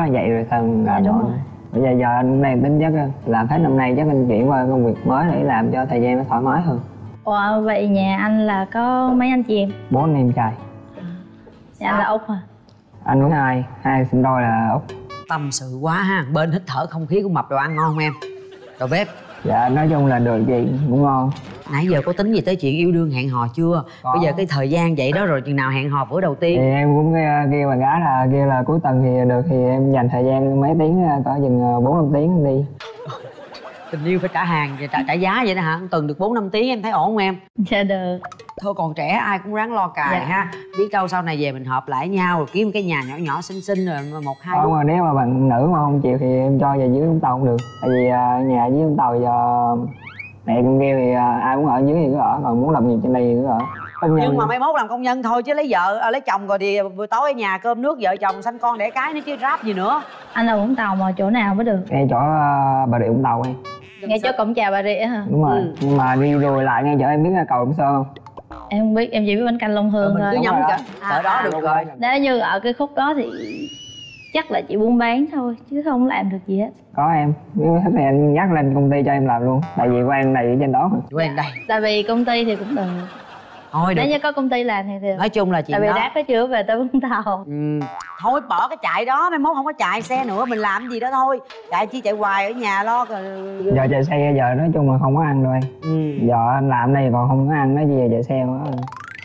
vậy rồi Dạ, là đúng nội rồi. bây giờ giờ anh đang tính chắc làm hết năm nay chắc anh chuyển qua công việc mới để làm cho thời gian nó thoải mái hơn. Ủa, vậy nhà anh là có mấy anh chị em? bốn anh em trai. Nhà anh là Út à? anh với hai hai sinh đôi là út tâm sự quá ha. Bên hít thở không khí của mập đồ ăn ngon không em? Đầu bếp. Dạ nói chung là được chị cũng ngon nãy giờ có tính gì tới chuyện yêu đương hẹn hò chưa? Có. bây giờ cái thời gian vậy đó rồi chừng nào hẹn hò bữa đầu thì tiên em cũng kêu kêu bạn gái là kêu là cuối tuần thì được thì em dành thời gian mấy tiếng cỡ chừng bốn năm tiếng đi. Tình yêu phải trả hàng và trả, trả giá vậy đó hả? Tuần được bốn năm tiếng em thấy ổn không em? Dạ được. Thôi còn trẻ ai cũng ráng lo cài Dạ. ha. Biết đâu sau này về mình hợp lại nhau rồi kiếm cái nhà nhỏ nhỏ xinh xinh rồi một hai không mà nếu mà bạn nữ mà không chịu thì em cho về dưới vũng tàu không được. Tại vì nhà dưới vũng tàu giờ mẹ con kêu thì à, ai muốn ở dưới thì cứ ở còn muốn làm gì trên đây thì cứ ở. Công nhân nhưng mà mai mốt làm công nhân thôi chứ lấy vợ à, lấy chồng rồi thì buổi tối ở nhà cơm nước vợ chồng sanh con đẻ cái nữa chứ ráp gì nữa. Anh ở Vũng Tàu mà chỗ nào mới được? ngay chỗ à, bà rịa vũng tàu ấy Ngay chỗ cổng chào bà rịa hả? đúng rồi. Ừ. nhưng mà đi rồi lại ngay chỗ em biết là cầu Long Sơn không? Em không biết, em chỉ biết bánh canh Long Hương mình thôi. cứ nhắm cỡ đó. cỡ đó được rồi. Nếu như ở cái khúc đó thì chắc là chị buôn bán thôi chứ không làm được gì hết. Có em nếu thích thì anh nhắc lên công ty cho em làm luôn. Tại vì quen này ở trên đó mà. Quen đây tại vì công ty thì cũng được. Thôi được. Nếu như có công ty làm thì được. Nói chung là chuyện tại vì đó. đáp nó chưa về tới Vũng Tàu. Ừ. thôi bỏ cái chạy đó mai mốt không có chạy xe nữa mình làm gì đó thôi. Chạy chi chạy hoài ở nhà lo rồi. Giờ chạy xe giờ nói chung là không có ăn đâu em ừ. giờ anh làm đây còn không có ăn nói gì giờ chạy xe quá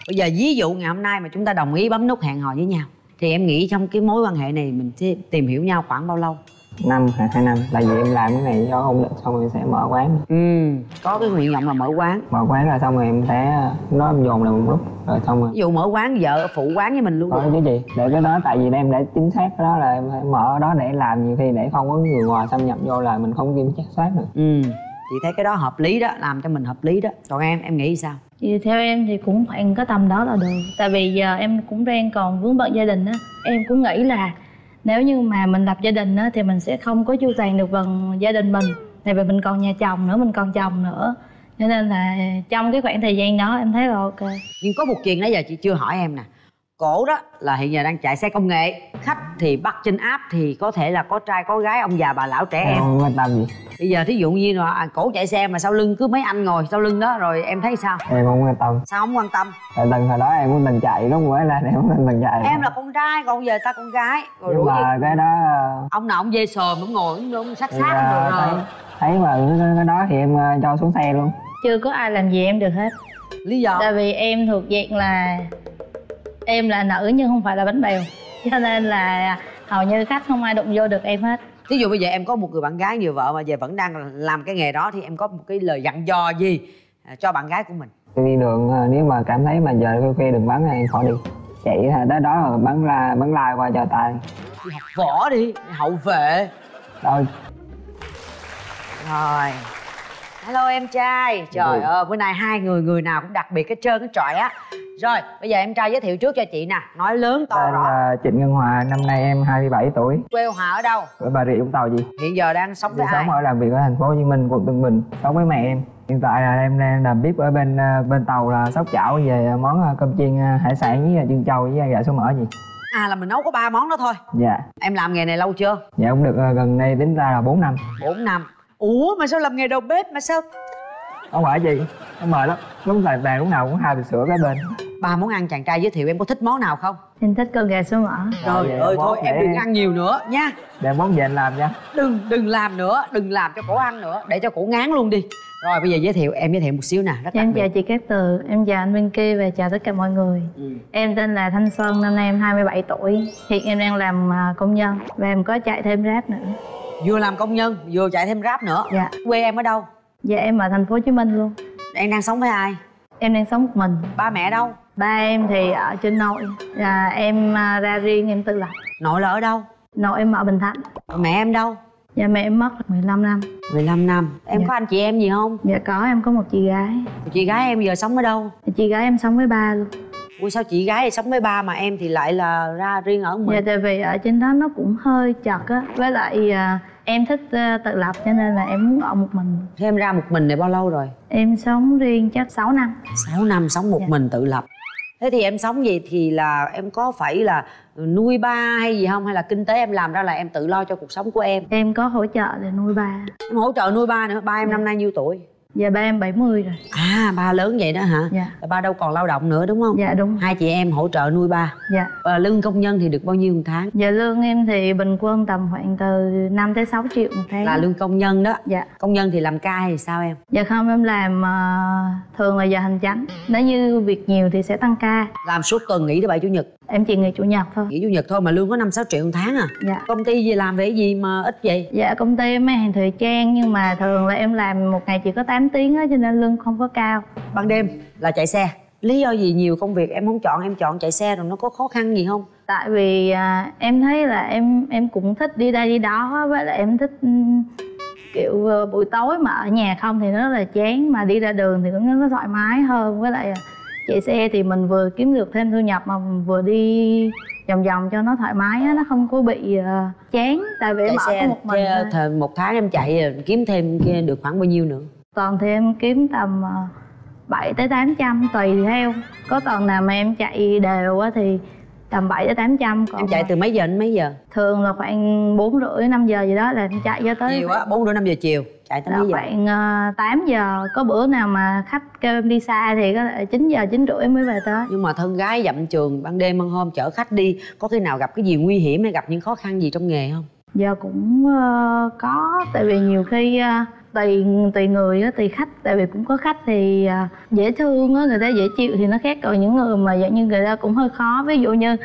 bây giờ ví dụ ngày hôm nay mà chúng ta đồng ý bấm nút hẹn hò với nhau thì em nghĩ trong cái mối quan hệ này mình sẽ tìm hiểu nhau khoảng bao lâu? Năm hay hai năm. Tại vì em làm cái này cho ổn định xong rồi sẽ mở quán. Ừ có cái nguyện vọng là mở quán. Mở quán là xong rồi em sẽ nó em dồn lại một lúc rồi xong rồi ví dụ mở quán vợ phụ quán với mình luôn. Được chứ gì? Để cái đó tại vì em để chính xác cái đó là em phải mở đó để làm nhiều khi để không có người ngoài xâm nhập vô là mình không kiểm soát được ừ chị thấy cái đó hợp lý đó làm cho mình hợp lý đó. Còn em em nghĩ sao thì theo em thì cũng khoảng có tầm đó là được. Tại vì giờ em cũng đang còn vướng bận gia đình á. Em cũng nghĩ là nếu như mà mình lập gia đình á thì mình sẽ không có chu toàn được bằng gia đình mình. Tại vì mình còn nhà chồng nữa, mình còn chồng nữa. Cho nên là trong cái khoảng thời gian đó em thấy là ok. Nhưng có một chuyện đó giờ chị chưa hỏi em nè cổ đó là hiện giờ đang chạy xe công nghệ. Khách thì bắt trên app thì có thể là có trai có gái ông già bà lão trẻ em. Không quan tâm gì. Bây giờ thí dụ như là à, cổ chạy xe mà sau lưng cứ mấy anh ngồi sau lưng đó rồi em thấy sao? Em không quan tâm. Sao không quan tâm? Tại từng hồi đó em cũng từng chạy đúng mới lên em cũng từng chạy. Em là con trai còn giờ ta con gái. Rồi nhưng mà gì? cái đó ông nào ông dê sờm ông ngồi ông, sát sát được thấy, rồi. thấy mà cái, đó thì em à, cho xuống xe luôn. Chưa có ai làm gì em được hết. Lý do? Tại vì em thuộc dạng là em là nữ nhưng không phải là bánh bèo. Cho nên là hầu như khách không ai đụng vô được em hết. Thí dụ bây giờ em có một người bạn gái người vợ mà giờ vẫn đang làm cái nghề đó thì em có một cái lời dặn dò gì à, cho bạn gái của mình? Đi đường à, nếu mà cảm thấy mà giờ khuya khuya đừng bắn thì em khỏi đi. Chạy tới đó rồi bắn la bắn lai qua cho tài. Đi học võ đi hậu vệ. Đâu Rồi. Hello em trai. Trời Ừ. ơi bữa nay hai người người nào cũng đặc biệt hết trơn cái trọi á Rồi bây giờ em trai giới thiệu trước cho chị nè. Nói lớn to tên rõ. là Trịnh Ngân Hòa năm nay em 27 tuổi. Quê Hòa ở đâu? Ở Bà Rịa Vũng Tàu gì Hiện giờ đang sống với ai sống ở làm việc ở thành phố Hồ Chí Minh quận Tân Bình. Sống với mẹ em. Hiện tại là em đang làm bếp ở bên à, bên tàu là sóc chảo về món à, cơm chiên à, hải sản với chân trâu với gà số mỡ gì À là mình nấu có ba món đó thôi. Dạ. Em làm nghề này lâu chưa? Dạ cũng được gần đây tính ra là 4 năm. 4 năm. Ủa mà sao làm nghề đầu bếp mà sao? Không phải gì nó mệt lắm. Lúc tàn tàn lúc nào cũng hai bịch sữa cái bên Ba món ăn chàng trai giới thiệu em có thích món nào không? Em thích con gà số mỡ Trời ơi thôi em đừng ăn nhiều nữa nha. Để món về anh làm nha. Đừng đừng làm nữa Đừng làm cho cổ ăn nữa. Để cho cổ ngán luôn đi. Rồi bây giờ giới thiệu em giới thiệu một xíu nè rất em chào chị Cát Tường em chào anh Minh Kia và chào tất cả mọi người. Ừ. em tên là Thanh Sơn năm nay em 27 tuổi. Hiện em đang làm à, công nhân và em có chạy thêm ráp nữa. Vừa làm công nhân vừa chạy thêm rap nữa. Dạ. Quê em ở đâu? Dạ em ở thành phố Hồ Chí Minh luôn. Em đang sống với ai? Em đang sống một mình. Ba mẹ đâu ba em thì ở trên nội. Là em à, ra riêng em tự lập. Nội là ở đâu? Nội em ở Bình Thạnh. Mẹ em đâu? Dạ mẹ em mất 15 năm. 15 năm. Em Dạ. có anh chị em gì không? Dạ có em có một chị gái. Chị gái em giờ sống ở đâu? Chị gái em sống với ba luôn. Ui sao chị gái thì sống với ba mà em thì lại là ra riêng ở dạ mình tại vì ở trên đó nó cũng hơi chật á. Với lại à, em thích à, tự lập cho nên là em muốn ở một mình. Thế em ra một mình này bao lâu rồi? Em sống riêng chắc 6 năm. 6 năm sống một Dạ. mình tự lập thế thì em sống gì thì là em có phải là nuôi ba hay gì không? Hay là kinh tế em làm ra là em tự lo cho cuộc sống của em? Em có hỗ trợ để nuôi ba. Em hỗ trợ nuôi ba nữa. Ba em năm nay nhiêu tuổi dạ ba em 70 rồi. À ba lớn vậy đó hả? Dạ. Ba đâu còn lao động nữa đúng không? Dạ đúng. Hai chị em hỗ trợ nuôi ba. Dạ. Và lương công nhân thì được bao nhiêu một tháng? Dạ lương em thì bình quân tầm khoảng từ 5 tới 6 triệu một tháng. Là lương công nhân đó. Dạ. Công nhân thì làm ca hay sao em? Dạ không em làm ờ, thường là giờ hành chánh. Nếu như việc nhiều thì sẽ tăng ca. Làm suốt tuần nghỉ thứ bảy chủ nhật. Em chỉ nghỉ chủ nhật thôi. Nghỉ chủ nhật thôi mà lương có năm sáu triệu một tháng à? Dạ. Công ty gì làm về gì mà ít vậy? Dạ công ty em hàng thời trang nhưng mà thường là em làm một ngày chỉ có 8 tiếng á cho nên lương không có cao. Ban đêm là chạy xe. Lý do gì nhiều công việc em không chọn em chọn chạy xe rồi nó có khó khăn gì không? Tại vì à, em thấy là em em cũng thích đi đây đi đó với lại em thích ừm, kiểu ờ, buổi tối mà ở nhà không thì nó rất là chán mà đi ra đường thì cũng nó thoải mái hơn. Với lại à, chạy xe thì mình vừa kiếm được thêm thu nhập mà vừa đi vòng vòng cho nó thoải mái á nó không có bị ờ, chán. Tại vì em ở xe một mình một tháng em chạy rồi kiếm thêm được khoảng bao nhiêu nữa tuần thì em kiếm tầm ờ, 7 tới 800 tùy theo. Có tuần nào mà em chạy đều á thì tầm 7 tới 800 còn em chạy từ mấy giờ đến mấy giờ? thường là khoảng bốn rưỡi năm giờ gì đó là em chạy cho tới chiều á bốn rưỡi năm giờ chiều chạy tới mấy giờ? khoảng uh, 8 giờ. Có bữa nào mà khách kêu em đi xa thì có thể 9 giờ 9 rưỡi mới về tới. Nhưng mà thân gái dặm trường ban đêm ban hôm chở khách đi có khi nào gặp cái gì nguy hiểm hay gặp những khó khăn gì trong nghề không? Giờ cũng ờ, có. Tại vì nhiều khi ờ, tùy tùy người á tùy khách. Tại vì cũng có khách thì ờ, dễ thương á người ta dễ chịu thì nó khác. Còn những người mà dạng như người ta cũng hơi khó ví dụ như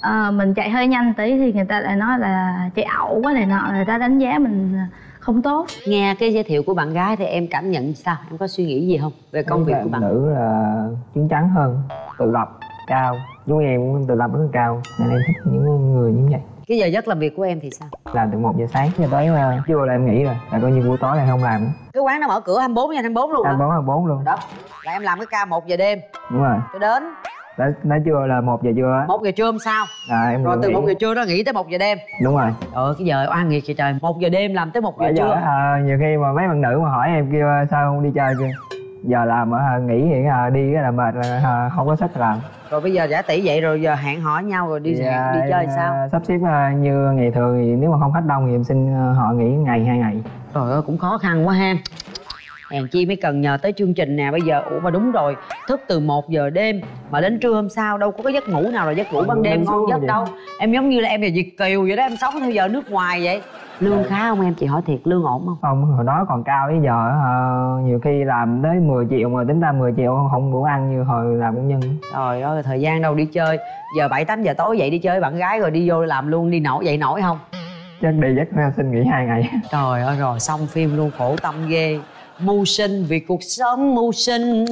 ờ, mình chạy hơi nhanh tí thì người ta lại nói là chạy ẩu quá này nọ người ta đánh giá mình không tốt. Nghe cái giới thiệu của bạn gái thì em cảm nhận sao? Em có suy nghĩ gì không về công việc của bạn? nữ là chín chắn hơn tự lập cao. Giống em cũng tự lập rất là cao nên em thích những người như vậy cái giờ giấc làm việc của em thì sao? Làm từ 1 giờ sáng cho tới ờ, trưa là em nghỉ rồi là coi như buổi tối là không làm nữa. Cái quán nó mở cửa 24 trên 24 luôn hả? tám bốn là bốn luôn. Đó. Là em làm cái ca 1 giờ đêm. Đúng rồi. Cho đến. Tới, tới trưa là một giờ trưa á. 1 giờ trưa hôm sau. Là em rồi từ. 1 giờ trưa đó nghỉ tới 1 giờ đêm. Đúng rồi. Ơi cái giờ oan nghiệt vậy trời. 1 giờ đêm làm tới 1 giờ giờ trưa. à, nhiều khi mà mấy bạn nữ mà hỏi em kêu sao không đi chơi kia giờ làm ở nghỉ thì à, đi là mệt là à, không có sức làm rồi bây giờ giả tỷ vậy rồi giờ hẹn hò nhau rồi đi Thì, hẹn, đi chơi sao? à, sắp xếp à, như ngày thường thì nếu mà không khách đông thì em xin à, họ nghỉ ngày hai ngày. Trời ơi cũng khó khăn quá ha. Hèn chi mới cần nhờ tới chương trình nè bây giờ ủa mà đúng rồi thức từ 1 giờ đêm mà đến trưa hôm sau đâu có cái giấc ngủ nào là giấc ngủ ban đêm Em ngon giấc đâu. Em giống như là em là việt kiều vậy đó em sống theo giờ nước ngoài vậy lương khá không em? Chị hỏi thiệt lương ổn không? Không hồi đó còn cao bây giờ à, nhiều khi làm tới 10 triệu mà tính ra 10 triệu không đủ ăn như hồi làm công nhân. Trời ơi thời gian đâu đi chơi. Giờ bảy tám giờ tối dậy đi chơi với bạn gái rồi đi vô làm luôn đi nổi dậy nổi không? Chắc đi chắc xin nghỉ hai ngày. Trời ơi rồi xong phim luôn khổ tâm ghê mưu sinh vì cuộc sống mưu sinh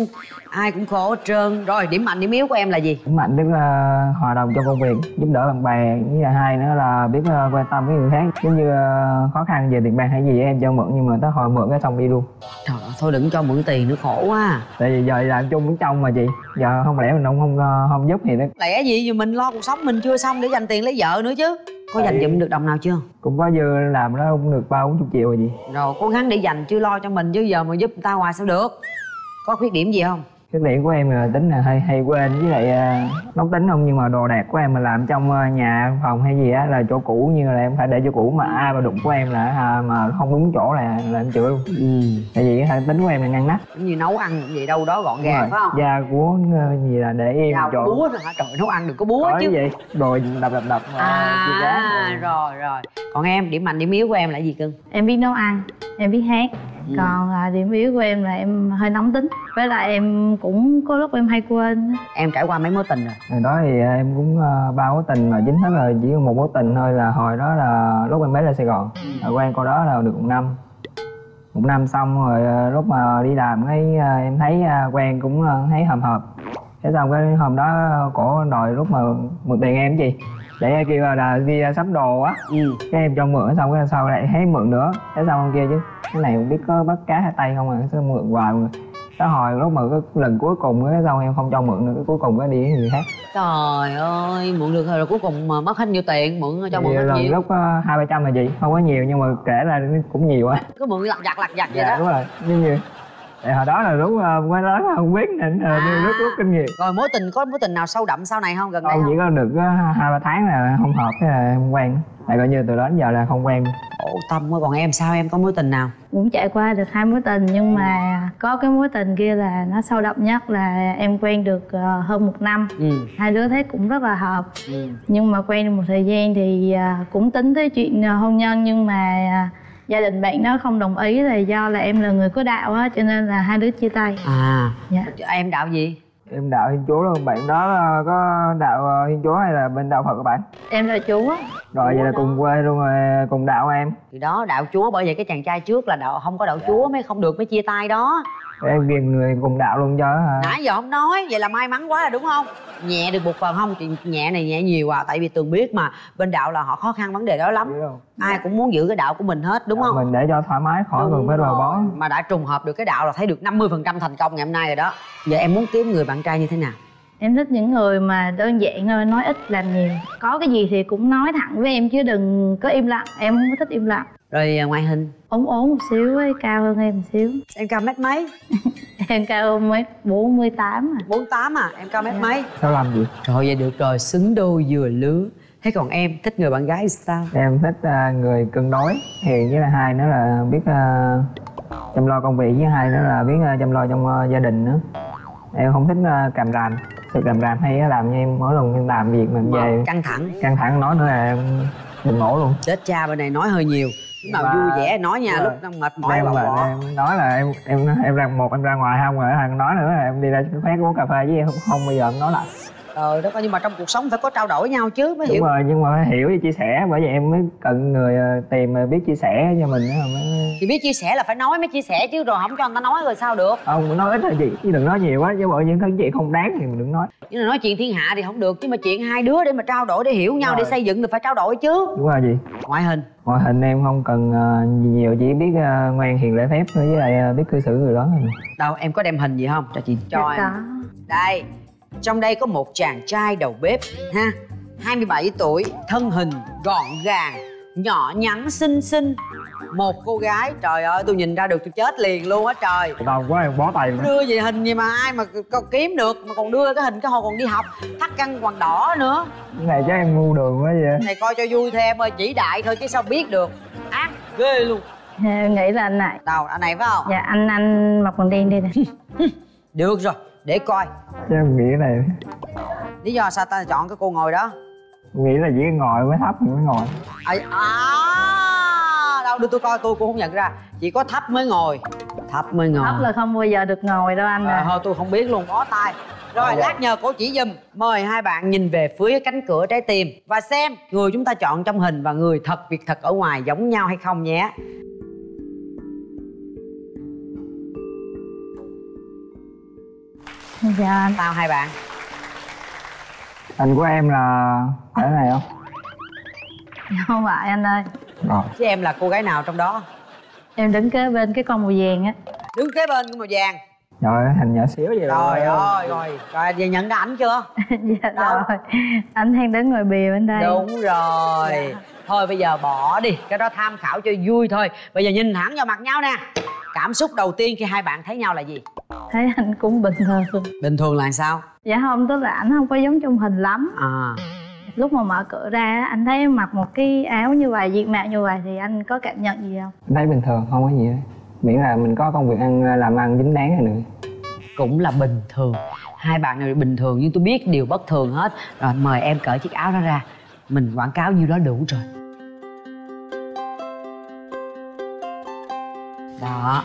ai cũng khổ hết trơn. Rồi điểm mạnh điểm yếu của em là gì? Điểm mạnh tức là hòa đồng trong công việc giúp đỡ bạn bè với là hai nữa là biết à, quan tâm với người khác. Giống như à, khó khăn về tiền bạc hay gì em cho mượn nhưng mà tới hồi mượn cái xong đi luôn. Trời ơi thôi đừng cho mượn tiền nữa khổ quá tại vì giờ làm chung với trong mà chị giờ không lẽ mình không không à, không giúp thì nó lẽ gì? Giờ mình lo cuộc sống mình chưa xong để dành tiền lấy vợ nữa chứ có dành dụm được đồng nào chưa? Cũng có dư làm đó cũng được ba bốn chục triệu rồi chị. Rồi cố gắng để dành chưa lo cho mình chứ giờ mà giúp người ta hoài sao được? Có khuyết điểm gì không cái điểm của em là tính là hay hay quên với lại à, nóng tính không nhưng mà đồ đạc của em mà làm trong à, nhà phòng hay gì á là chỗ cũ như là em phải để chỗ cũ mà ai mà đụng của em là à, mà không đúng chỗ là là em chửi luôn. Ừ. Tại vì cái tính của em là ngăn nắp. Giống như nấu ăn cũng vậy đâu đó gọn gàng phải không? Da à, gì là để im Dao chỗ búa hả? Trời nấu ăn đừng có búa có chứ. vậy rồi đập đập đập à rồi. rồi rồi còn em điểm mạnh điểm yếu của em là gì cưng? Em biết nấu ăn em biết hát. Ừ. còn à, điểm yếu của em là em hơi nóng tính. Với lại em cũng có lúc em hay quên em trải qua mấy mối tình rồi? Hồi đó thì à, em cũng à, ba mối tình mà chính thức là chỉ một mối tình thôi là hồi đó là lúc em mới ra sài gòn. Rồi quen cô đó là được một năm. Một năm xong rồi à, lúc mà đi làm cái à, em thấy quen cũng thấy hầm hợp thế xong cái hôm đó cổ đòi lúc mà mượn tiền em gì để kêu là đi sắm đồ á. Ừ. Cái em cho mượn xong cái sau lại thấy mượn nữa. Thế xong ông kia chứ cái này không biết có bắt cá hai tay không à sao mượn hoài mà. Tới hồi lúc mà cái lần cuối cùng cái xong em không cho mượn nữa cái cuối cùng cái đi với người khác. Trời ơi mượn được rồi cuối cùng mà mất hết nhiêu tiền mượn cho mượn hết lần nhiêu lúc ờ, hai ba trăm là gì? Không có nhiều nhưng mà kể là cũng nhiều á cứ mượn lặt vặt lặt vặt vậy dạ đó. đúng rồi nhưng như tại hồi đó là lúc uh, mới lớn không biết nên uh, À. rút rút kinh nghiệm. Rồi mối tình có mối tình nào sâu đậm sau này không gần đây không không? chỉ có được uh, hai ba tháng là không hợp thế là không quen. Tại coi như từ đó đến giờ là không quen. Khổ tâm quá còn em sao em có mối tình nào? Cũng trải qua được hai mối tình nhưng mà có cái mối tình kia là nó sâu đậm nhất là em quen được ờ, hơn một năm. Ừ. Hai đứa thấy cũng rất là hợp. Ừ. Nhưng mà quen được một thời gian thì cũng tính tới chuyện hôn nhân nhưng mà gia đình bạn nó không đồng ý là do là em là người có đạo á cho nên là hai đứa chia tay. À. Dạ. Em đạo gì? Em đạo thiên chúa luôn bạn đó uh, có đạo uh, thiên chúa hay là bên đạo phật các bạn? Em là chúa rồi vậy là cùng quê luôn rồi cùng đạo em. Thì đó đạo chúa bởi vậy cái chàng trai trước là đạo không có đạo chúa mới không được mới chia tay đó. Em ghiền người cùng đạo luôn cho hả? Nãy giờ không nói vậy là may mắn quá rồi đúng không nhẹ được một phần không? Chuyện nhẹ này nhẹ nhiều à tại vì tường biết mà. Bên đạo là họ khó khăn vấn đề đó lắm. Ai cũng muốn giữ cái đạo của mình hết đúng không? mình để cho thoải mái khỏi Đúng cần phải bò bó. Mà đã trùng hợp được cái đạo là thấy được 50% thành công ngày hôm nay rồi đó. Giờ em muốn kiếm người bạn trai như thế nào? Em thích những người mà đơn giản thôi nói ít làm nhiều. Có cái gì thì cũng nói thẳng với em chứ đừng có im lặng. Em không có thích im lặng. Rồi à, ngoại hình? Ốm ốm một xíu ấy cao hơn em một xíu. Em cao mét mấy em cao mấy bốn mươi tám à. bốn tám à em cao mét mấy? Sao làm gì? Rồi vậy được rồi xứng đôi vừa lứa. Thế còn em thích người bạn gái thì sao? Em thích uh, người cân đối hiền với là hai nữa là biết uh, chăm lo công việc với hai nữa là biết uh, chăm lo trong uh, gia đình nữa. Em không thích uh, càm ràm. Sự càm ràm hay làm cho em mỗi lần em làm việc mình về căng thẳng. căng thẳng nói nữa là em buồn ngủ luôn. Chết cha bên này nói hơi nhiều lúc nào vui vẻ nói nha lúc đang mệt mỏi là bỏ em nói là em em em ra một em ra ngoài không rồi thằng nói nữa là em đi ra quán uống cà phê với em. Không, không bao giờ em nói lại trời đất ơi nhưng mà trong cuộc sống phải có trao đổi nhau chứ mới đúng hiểu. rồi nhưng mà phải hiểu và chia sẻ bởi vậy em mới cần người ờ, tìm mà biết chia sẻ cho mình mới thì biết chia sẻ là phải nói mới chia sẻ chứ rồi không cho người ta nói rồi sao được? Không nói ít thôi chị chứ đừng nói nhiều quá chứ bởi những thứ chị không đáng thì mình đừng nói. Nhưng mà nói chuyện thiên hạ thì không được chứ mà chuyện hai đứa để mà trao đổi để hiểu nhau Rồi. để xây dựng thì phải trao đổi chứ. Đúng rồi chị ngoại hình. Ngoại hình em không cần ờ, nhiều chỉ biết ờ, ngoan hiền lễ phép với lại ờ, biết cư xử người đó thôi. Đâu em có đem hình gì không? Cho chị cho Dạ em. đây trong đây có một chàng trai đầu bếp ha 27 tuổi thân hình gọn gàng nhỏ nhắn xinh xinh. Một cô gái trời ơi tôi nhìn ra được tôi chết liền luôn á trời. Đầu quá em bó tay luôn đưa về hình gì mà ai mà có kiếm được mà còn đưa cái hình cái hồi còn đi học thắt căng quần đỏ nữa. Cái này chắc em ngu đường quá vậy. Này coi cho vui thôi em ơi chỉ đại thôi chứ sao biết được. Ác ghê luôn. Em nghĩ là anh này. Đâu anh này phải không? Dạ anh anh mặc quần đen đi nè. Được rồi để coi. Chứ em nghĩ này lý do sao ta chọn cái cô ngồi đó? Nghĩ là chỉ ngồi mới thấp thì mới ngồi. À, à đâu đưa tôi coi tôi cũng không nhận ra. Chỉ có thấp mới ngồi. Thấp mới ngồi. Thấp là không bao giờ được ngồi đâu anh à, à. thôi tôi không biết luôn bó tay. Rồi lát nhờ cô chỉ giùm mời hai bạn nhìn về phía cánh cửa trái tim và xem người chúng ta chọn trong hình và người thật việc thật ở ngoài giống nhau hay không nhé dạ. Anh sao hai bạn. Hình của em là cái này không? Không phải anh ơi. Rồi. Chứ em là cô gái nào trong đó? Em đứng kế bên cái con màu vàng á. Đứng kế bên con màu vàng. Rồi hình nhỏ xíu vậy trời ơi rồi. Rồi giờ nhận ra ảnh chưa? Dạ Đâu? rồi. Anh đang đứng ngoài bìa bên đây. Đúng rồi. Dạ. thôi bây giờ bỏ đi. Cái đó tham khảo cho vui thôi. Bây giờ nhìn thẳng vào mặt nhau nè cảm xúc đầu tiên khi hai bạn thấy nhau là gì? Thấy anh cũng bình thường. Bình thường là sao? Dạ không tức là ảnh không có giống trong hình lắm. À. Lúc mà mở cửa ra anh thấy em mặc một cái áo như vậy diện mạo như vậy thì anh có cảm nhận gì không? Thấy bình thường không có gì hết. Miễn là mình có công việc ăn làm ăn chính đáng là được cũng là bình thường. Hai bạn này bình thường nhưng tôi biết điều bất thường hết. Rồi mời em cởi chiếc áo đó ra. Mình quảng cáo nhiêu đó đủ rồi đó.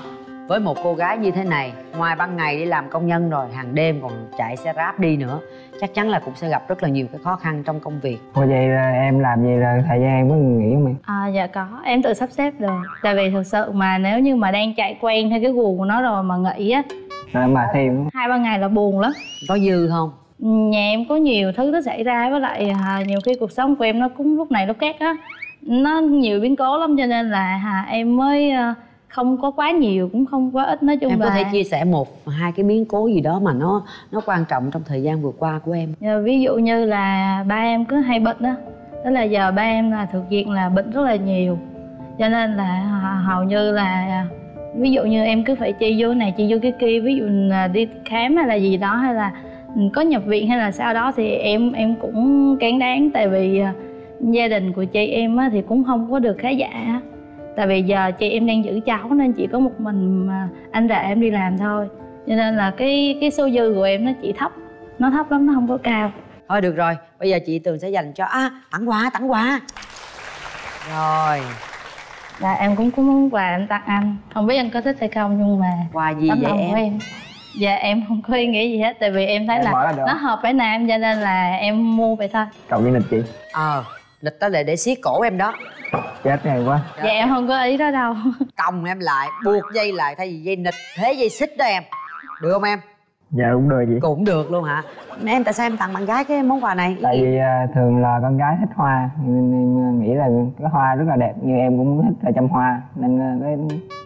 Với một cô gái như thế này ngoài ban ngày đi làm công nhân rồi hàng đêm còn chạy xe ráp đi nữa chắc chắn là cũng sẽ gặp rất là nhiều cái khó khăn trong công việc. Thôi vậy là em làm gì là thời gian em có nghỉ không em? à dạ có. Em tự sắp xếp được tại vì thực sự mà nếu như mà đang chạy quen theo cái guồng của nó rồi mà nghỉ á Rồi mà thêm hai ba ngày là buồn lắm. Có dư không? Nhà em có nhiều thứ nó xảy ra với lại à, nhiều khi cuộc sống của em nó cũng lúc này lúc khác á. Nó nhiều biến cố lắm cho nên là à, em mới à, không có quá nhiều cũng không quá ít. Nói chung em là có thể chia sẻ một hai cái biến cố gì đó mà nó nó quan trọng trong thời gian vừa qua của em? Ờ, ví dụ như là ba em cứ hay bệnh á. Tức là giờ ba em là thực hiện là bệnh rất là nhiều. Cho nên là hầu như là ví dụ như em cứ phải chi vô này chi vô cái kia. Ví dụ là đi khám hay là gì đó hay là có nhập viện hay là sau đó thì em em cũng cán đáng. Tại vì à, gia đình của chị em á, thì cũng không có được khá giả tại vì giờ chị em đang giữ cháu nên chỉ có một mình mà anh rể em đi làm thôi. Cho nên là cái cái số dư của em nó chỉ thấp nó thấp lắm nó không có cao. Thôi được rồi bây giờ chị tường sẽ dành cho à tặng quà tặng quà. Rồi. Là em cũng có muốn quà em tặng anh. Không biết anh có thích hay không nhưng mà quà gì vậy em? của em? dạ em không có ý nghĩ gì hết tại vì em thấy Em là được nó hợp với nam cho nên là em mua vậy thôi. Cậu đi lịch chị. Ờ lịch đó là để siết cổ em đó. Chết này quá. Dạ em không có ý đó đâu. Còng em lại buộc dây lại thay vì dây nịch thế dây xích đó em. Được không em dạ đúng rồi chị. Cũng được luôn hả? Em tại sao em tặng bạn gái cái món quà này? Tại vì à, thường là con gái thích hoa. Nên em nghĩ là cái hoa rất là đẹp như em cũng thích là chăm hoa. Nên à, cái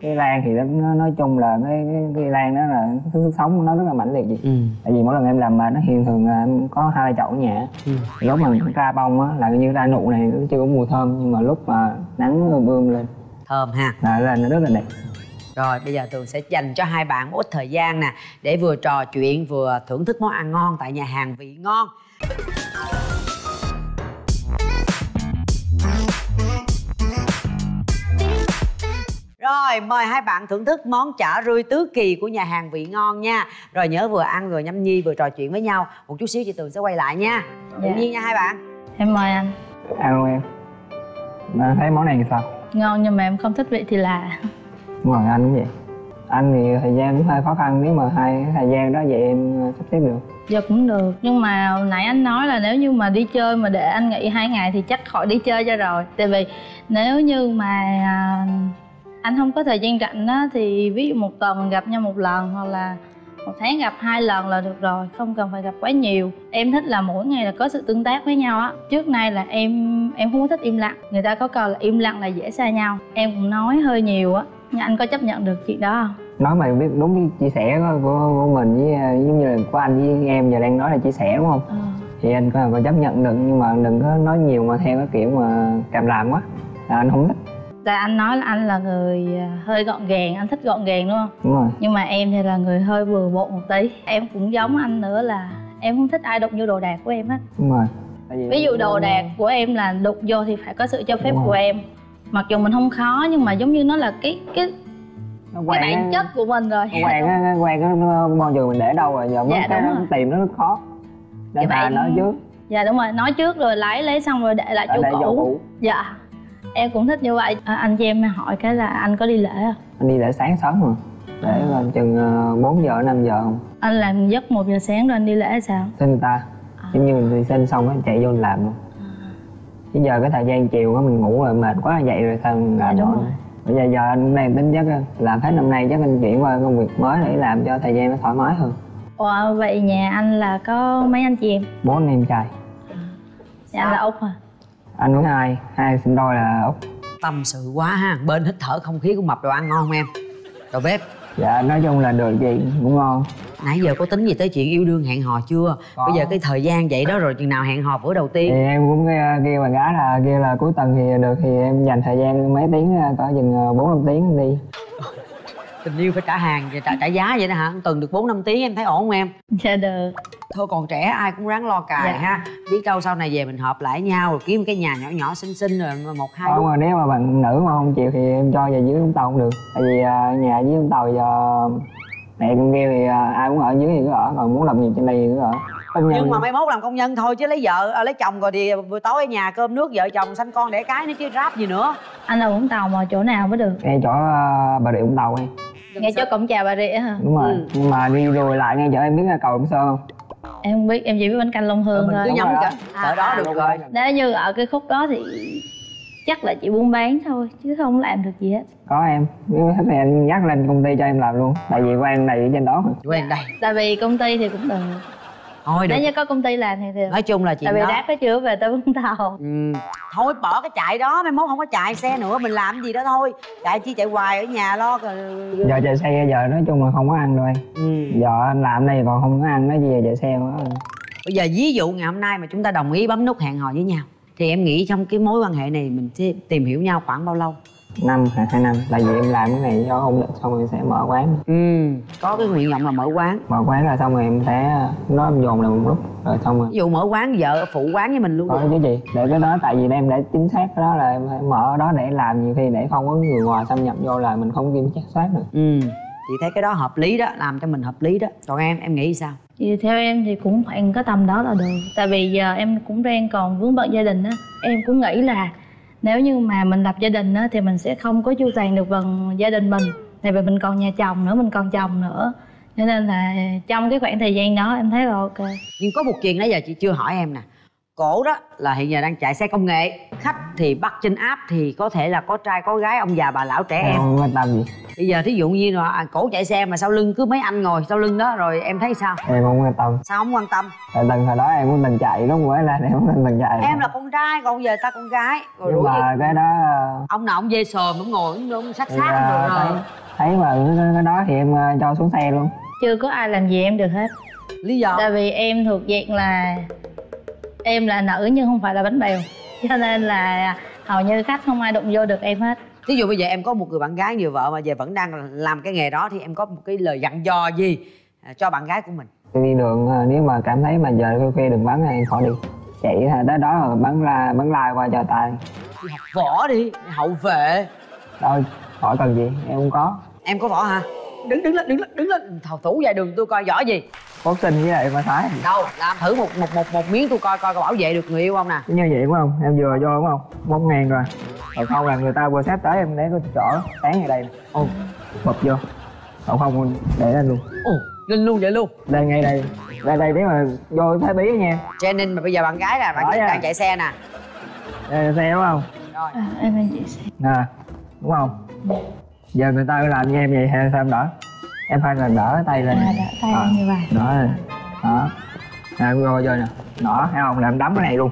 cái lan thì nó, nó nói chung là cái cái, cái lan đó là cái sức sống của nó rất là mãnh liệt chị. Ừ. Tại vì mỗi lần em làm mà nó hiện thường là em có hai chậu ở nhà. Ừ. Lúc mà ra bông á là như ra nụ này nó chưa có mùi thơm nhưng mà lúc mà nắng ươm ươm lên. Thơm ha. Là, là nó rất là đẹp rồi bây giờ tường sẽ dành cho hai bạn một ít thời gian nè để vừa trò chuyện vừa thưởng thức món ăn ngon tại nhà hàng vị ngon. Rồi mời hai bạn thưởng thức món chả rươi tứ kỳ của nhà hàng vị ngon nha. Rồi nhớ vừa ăn vừa nhâm nhi vừa trò chuyện với nhau. Một chút xíu chị Tường sẽ quay lại nha. Tự Dạ. nhiên nha hai bạn. Em mời anh. Ăn luôn em. Mà thấy món này thì sao? Ngon nhưng mà em không thích vị thì là đúng rồi, anh cũng vậy. Anh thì thời gian cũng hơi khó khăn, nếu mà hai thời gian đó vậy em ờ, sắp xếp được? Giờ cũng được. Nhưng mà nãy anh nói là nếu như mà đi chơi mà để anh nghỉ hai ngày thì chắc khỏi đi chơi cho rồi. Tại vì nếu như mà à, anh không có thời gian rảnh á, thì ví dụ một tuần gặp nhau một lần hoặc là một tháng gặp hai lần là được rồi, không cần phải gặp quá nhiều. Em thích là mỗi ngày là có sự tương tác với nhau á. Trước nay là em em không có thích im lặng. Người ta có câu là im lặng là dễ xa nhau. Em cũng nói hơi nhiều á nhưng anh có chấp nhận được chuyện đó không? Nói mà biết đúng chia sẻ của, của, của mình với giống như là của anh với em giờ đang nói là chia sẻ đúng không? Ờ. thì anh có, có chấp nhận được nhưng mà đừng có nói nhiều mà theo cái kiểu mà cảm làm quá. Là anh không thích. Tại anh nói là anh là người à, hơi gọn gàng anh thích gọn gàng đúng không? Đúng rồi. Nhưng mà em thì là người hơi bừa bộn một tí. Em cũng giống anh nữa là em không thích ai đụng vô đồ đạc của em hết. Đúng rồi. Ví dụ đồ đạc của em là đụng vô thì phải có sự cho phép của em mặc dù mình không khó nhưng mà giống như nó là cái cái cái bản chất của mình rồi. Quen nó bao giờ mình để đâu rồi giờ Dạ, nó rồi. tìm nó rất khó. Nên Dạ, thà vậy- nói trước. Dạ đúng rồi nói trước rồi lấy lấy xong rồi để lại chỗ cũ. cũ. Dạ em cũng thích như vậy. À, anh cho em hỏi cái là anh có đi lễ không? Anh đi để sáng sớm rồi để À. chừng ờ, 4 giờ 5 giờ không? Anh làm giấc một giờ sáng rồi anh đi lễ sao? Xin người ta. Giống như mình đi xin xong á chạy vô làm luôn chứ giờ cái thời gian chiều á mình ngủ rồi mệt quá dậy rồi sao mình làm rồi. bây giờ giờ anh đang tính chắc á, làm hết năm nay chắc anh chuyển qua công việc mới để làm cho thời gian nó thoải mái hơn. Ồ, vậy nhà anh là có mấy anh chị em? Bốn anh em trai. Dạ anh là út à anh với hai hai sinh đôi là út Tâm sự quá ha. Bên hít thở không khí của mập đồ ăn ngon không em? Đầu bếp dạ nói chung là được chị cũng ngon. Nãy giờ có tính gì tới chuyện yêu đương hẹn hò chưa? Có. Bây giờ cái thời gian vậy đó rồi chừng nào hẹn hò bữa đầu thì tiên em cũng kêu kêu bạn gái là kêu là cuối tuần thì được thì em dành thời gian mấy tiếng ờ, cỡ chừng ờ, bốn năm tiếng đi Tình yêu phải trả hàng và trả, trả giá vậy đó hả? Tuần được 4 năm tiếng em thấy ổn không em? Dạ được. Thôi còn trẻ ai cũng ráng lo cài Dạ. ha. Biết đâu sau này về mình hợp lại nhau Rồi kiếm cái nhà nhỏ nhỏ xinh xinh rồi một hai Không mà nếu mà bạn nữ mà không chịu thì em cho về dưới Vũng Tàu cũng được. Tại vì à, nhà dưới Vũng Tàu giờ mẹ con kêu thì à, ai muốn ở dưới thì cứ ở Còn muốn lập nghiệp trên đây thì cứ ở. Công nhận Nhưng mà mai mốt làm công nhân thôi chứ lấy vợ à, lấy chồng rồi thì buổi tối ở nhà cơm nước vợ chồng sanh con đẻ cái nữa chứ ráp gì nữa. Anh ở vũng tàu mà chỗ nào mới được? Ngay chỗ à, Bà Rịa Vũng Tàu em ngay chỗ cổng chào bà rịa hả? Đúng rồi. Ừ. Nhưng mà đi rồi lại ngay chỗ em biết là cầu Đông Sơn không? em không biết em chỉ biết bánh canh long hương mình thôi. cứ nhắm cả. cỡ đó được rồi. nếu như ở cái khúc đó thì chắc là chị buôn bán thôi chứ không làm được gì hết. Có em. Nếu thích thì anh nhắc lên công ty cho em làm luôn. Tại vì quen này ở trên đó quen đây. Tại vì công ty thì cũng được thôi được. Nếu như có công ty làm thì được. Nói chung là chuyện tại vì đó. đáp cái chưa về tới vũng tàu. Ừ. thôi bỏ cái chạy đó mai mốt không có chạy xe nữa mình làm gì đó thôi. Chạy chi chạy hoài ở nhà lo rồi. Giờ chạy xe giờ nói chung là không có ăn đâu em ừ. Giờ anh làm đây còn không có ăn nói gì giờ chạy xe quá bây giờ ví dụ ngày hôm nay mà chúng ta đồng ý bấm nút hẹn hò với nhau thì em nghĩ trong cái mối quan hệ này mình sẽ tìm hiểu nhau khoảng bao lâu năm hay hai năm. Tại vì em làm cái này cho ổn định xong rồi sẽ mở quán. Ừ. Có cái nguyện vọng là mở quán. Mở quán là xong rồi em sẽ nó em dồn lại một lúc rồi xong rồi ví dụ mở quán vợ phụ quán với mình luôn. Có chứ gì? Để cái đó tại vì em để chính xác cái đó là em phải mở đó để làm nhiều khi để không có người ngoài xâm nhập vô là mình không kiểm soát được ừ. Chị thấy cái đó hợp lý đó làm cho mình hợp lý đó. Còn em em nghĩ sao? Thì theo em thì cũng khoảng có tầm đó là được. Tại vì giờ em cũng đang còn vướng bận gia đình á. Em cũng nghĩ là nếu như mà mình lập gia đình á, thì mình sẽ không có chu toàn được bằng gia đình mình. Tại vì mình còn nhà chồng nữa, mình còn chồng nữa. Cho nên là trong cái khoảng thời gian đó, em thấy là ok. Nhưng có một chuyện đó giờ chị chưa hỏi em nè cổ đó là hiện giờ đang chạy xe công nghệ. Khách thì bắt trên app thì có thể là có trai có gái ông già bà lão trẻ em. Không quan tâm gì bây giờ thí dụ như là à, cổ chạy xe mà sau lưng cứ mấy anh ngồi sau lưng đó rồi em thấy sao? Em không quan tâm. Sao không quan tâm? Tại từng hồi đó em cũng từng chạy lúc mới lên em cũng từng chạy. Em là con trai còn giờ ta con gái. Rồi nhưng mà cái đó ông nào ông dê sờm ông ngồi ông, sát thì, sát à, rồi, thấy thấy mà cái, đó thì em à, cho xuống xe luôn. Chưa có ai làm gì em được hết. Lý do? Tại vì em thuộc dạng là em là nữ nhưng không phải là bánh bèo. Cho nên là hầu như khách không ai đụng vô được em hết. Ví dụ bây giờ em có một người bạn gái người vợ mà giờ vẫn đang làm cái nghề đó thì em có một cái lời dặn dò gì à, cho bạn gái của mình? Đi đường à, nếu mà cảm thấy mà giờ khuya khuya đừng bắn em khỏi đi. Chạy là tới đó rồi bắn la bắn lai qua cho tay đi học võ đi hậu vệ. Thôi khỏi cần gì? Em không có. Em có võ hả? Đứng đứng lên đứng lên đứng lên. Thầu thủ dài đường tôi coi võ gì có sinh với lại mà thái. Đâu làm thử một một một một miếng tôi coi coi có bảo vệ được người yêu không nè. Như vậy đúng không? Em vừa vô đúng không? Một ngàn rồi còn không là người ta vừa sát tới em để có chỗ tán ngay đây. Ô bập vô. Còn không để lên luôn. Ồ lên luôn vậy luôn. Lên ngay đây. Đây đây nếu mà vô thái bí nha. Cho nên mà bây giờ bạn gái là bạn nha. đang chạy xe nè. Đây là xe đúng không? Rồi. À, em đang chị xe. Nè đúng không? Giờ người ta làm như em vậy hay sao em đỡ em phải cần đỡ tay lên. À, đã tay Ờ, em như vậy. đỡ lên. Đó. Nè em vô vô nè. Đó thấy không? Làm đấm cái này luôn.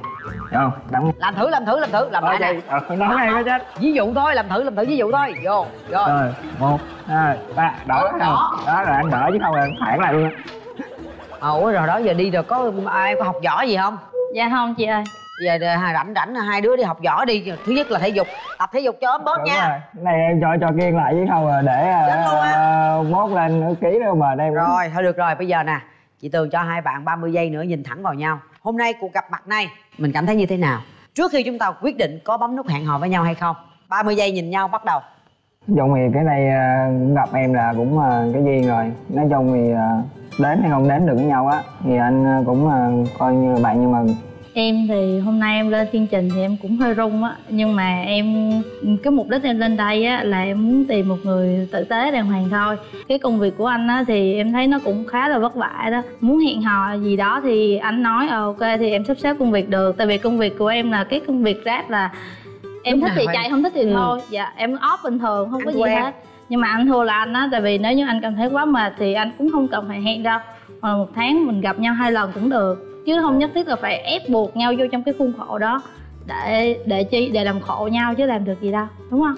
Hiểu không? Đấm. Làm thử làm thử làm thử. Làm lại nè. ờ, đấm cái này có chết. Ví dụ thôi làm thử làm thử ví dụ thôi. Vô rồi rồi một hai ba. Đỡ không đó là anh đỡ chứ không là anh phản lại luôn. Á à, ủa rồi đó giờ đi rồi có à, em có học võ gì không? Dạ không chị ơi giờ à, rảnh rảnh hai đứa đi học võ đi. Thứ nhất là thể dục. Tập thể dục cho ấm bớt Đúng nha. rồi. Này em cho cho kiên lại chứ không là để uh, mốt lên nửa ký đâu mà đây rồi thôi được rồi. Bây giờ nè chị tường cho hai bạn 30 giây nữa nhìn thẳng vào nhau. Hôm nay cuộc gặp mặt này mình cảm thấy như thế nào? Trước khi chúng ta quyết định có bấm nút hẹn hò với nhau hay không 30 giây nhìn nhau bắt đầu. Chung thì cái này gặp em là cũng cái duyên rồi. Nói chung thì đến hay không đến được với nhau á thì anh cũng coi như bạn nhưng mà em thì hôm nay em lên chương trình thì em cũng hơi run á. Nhưng mà em cái mục đích em lên đây á là em muốn tìm một người tử tế đàng hoàng thôi. Cái công việc của anh á thì em thấy nó cũng khá là vất vả đó. Muốn hẹn hò gì đó thì anh nói ờ, ok thì em sắp xếp công việc được. Tại vì công việc của em là cái công việc rap là em Lúc thích thì chạy không thích thì Ừ. thôi. Dạ em off bình thường không Anh có gì hết. Nhưng mà anh thua là anh á tại vì nếu như anh cảm thấy quá mệt thì anh cũng không cần phải hẹn đâu. Hoặc là một tháng mình gặp nhau hai lần cũng được chứ không nhất thiết là phải ép buộc nhau vô trong cái khuôn khổ đó để để chi để làm khổ nhau chứ làm được gì đâu đúng không?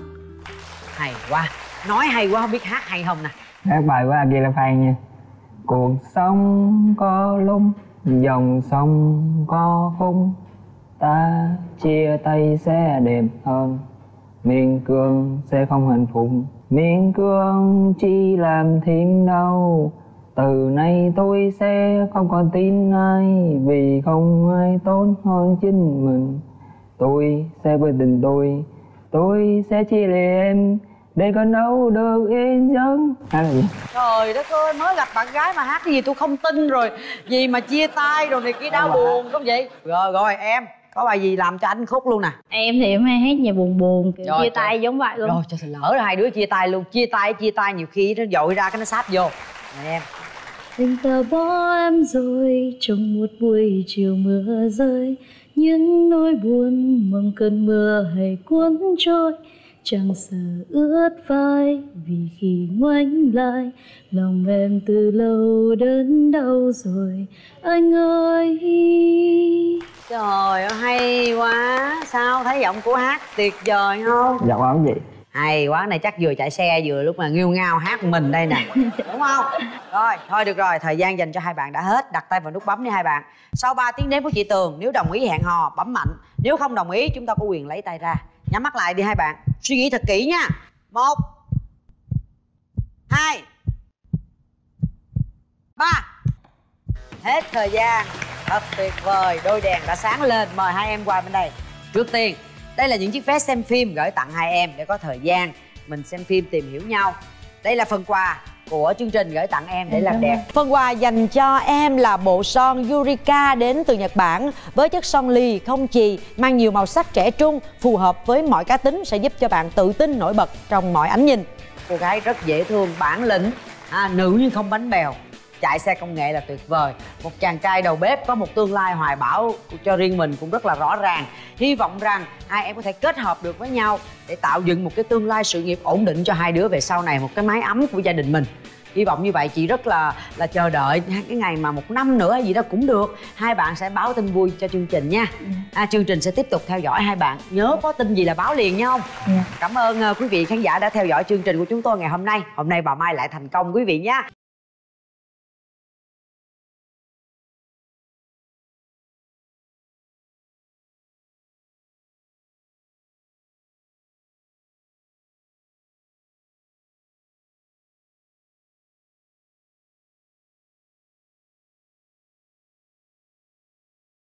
Hay quá. Nói hay quá không biết hát hay không nè. Hát bài của Akira Phan nha. Cuộc sống có lúc dòng sông có khung ta chia tay sẽ đẹp hơn. Miền cương sẽ không hạnh phúc. Miền cương chỉ làm thêm đau từ nay tôi sẽ không còn tin ai vì không ai tốt hơn chính mình. Tôi sẽ với tình tôi tôi sẽ chia lìa em để con đâu được yên giấc. Hay là gì? Trời đất ơi mới gặp bạn gái mà hát cái gì tôi không tin rồi. Gì mà chia tay rồi này kia đau buồn không vậy? Rồi rồi em có bài gì làm cho anh khúc luôn nè. Em thì em hay hát nhạc buồn buồn kiểu Rồi, chia trời. tay giống vậy luôn. Rồi cho lỡ rồi hai đứa chia tay luôn. Chia tay chia tay nhiều khi nó dội ra cái nó sáp vô. Này em Tình cờ bỏ em rồi trong một buổi chiều mưa rơi. Những nỗi buồn mong cơn mưa hay cuốn trôi Chẳng sợ ướt vai vì khi ngoảnh lại. Lòng em từ lâu đớn đau rồi Anh ơi. Trời ơi hay quá. Sao thấy giọng của hát tuyệt vời không? Giọng ống gì hay quá này chắc vừa chạy xe vừa lúc mà nghiêu ngao hát mình đây nè. Đúng không? Rồi thôi được rồi thời gian dành cho hai bạn đã hết. Đặt tay vào nút bấm đi hai bạn. Sau 3 tiếng đếm của chị tường nếu đồng ý hẹn hò bấm mạnh. Nếu không đồng ý chúng ta có quyền lấy tay ra. Nhắm mắt lại đi hai bạn. Suy nghĩ thật kỹ nha. Một hai ba. Hết thời gian. Thật tuyệt vời. Đôi đèn đã sáng lên. Mời hai em qua bên đây. Trước tiên đây là những chiếc vé xem phim gửi tặng hai em để có thời gian mình xem phim tìm hiểu nhau. Đây là phần quà của chương trình gửi tặng em để làm đẹp. Phần quà dành cho em là bộ son Yurika đến từ Nhật Bản với chất son lì không chì mang nhiều màu sắc trẻ trung phù hợp với mọi cá tính sẽ giúp cho bạn tự tin nổi bật trong mọi ánh nhìn. Cô gái rất dễ thương bản lĩnh à, nữ nhưng không bánh bèo chạy xe công nghệ là tuyệt vời. Một chàng trai đầu bếp có một tương lai hoài bão cho riêng mình cũng rất là rõ ràng. Hy vọng rằng hai em có thể kết hợp được với nhau để tạo dựng một cái tương lai sự nghiệp ổn định cho hai đứa về sau này một cái mái ấm của gia đình mình. Hy vọng như vậy chị rất là là chờ đợi cái ngày mà một năm nữa hay gì đó cũng được. Hai bạn sẽ báo tin vui cho chương trình nha. À, chương trình sẽ tiếp tục theo dõi hai bạn. Nhớ có tin gì là báo liền nha không Dạ. cảm ơn uh, quý vị khán giả đã theo dõi chương trình của chúng tôi ngày hôm nay. Hôm nay bà mai lại thành công quý vị nha